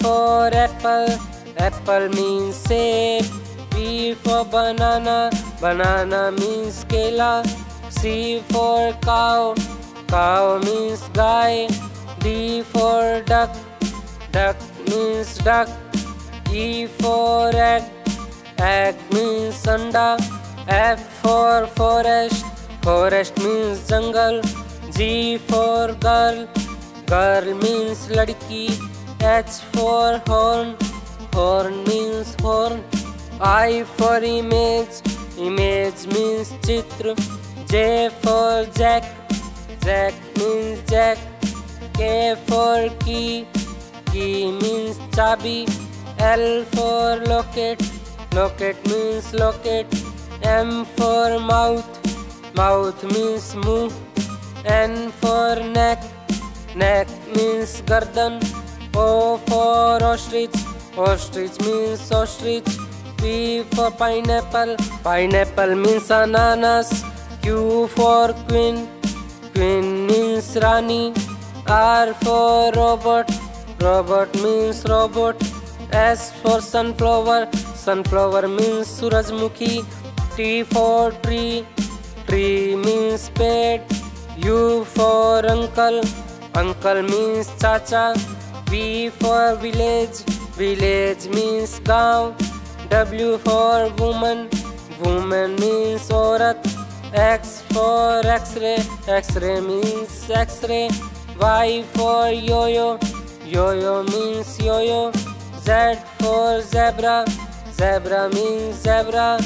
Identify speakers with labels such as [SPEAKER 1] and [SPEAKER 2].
[SPEAKER 1] for apple, apple means save. B for banana, banana means kela. C for cow, cow means guy. D for duck, duck means duck. E for egg, egg means anda. F for forest, forest means jungle. G for girl, girl means ladki. H for horn, horn means horn. I for image, image means chitra. J for jack, jack means jack. K for key, key means chabi. L for locate, locate means locate. M for mouth, mouth means move. N for neck, neck means garden. O for ostrich, ostrich means ostrich. P for pineapple, pineapple means ananas. Q for queen, queen means rani. R for robot, robot means robot. S for sunflower, sunflower means surajmukhi. T for tree, tree means pet. U for uncle, uncle means chacha. V for village, village means gaon. W for woman, woman means aurat. X for X-ray, X-ray means X-ray. Y for yo-yo, yo-yo means yo-yo. Z for zebra, zebra means zebra.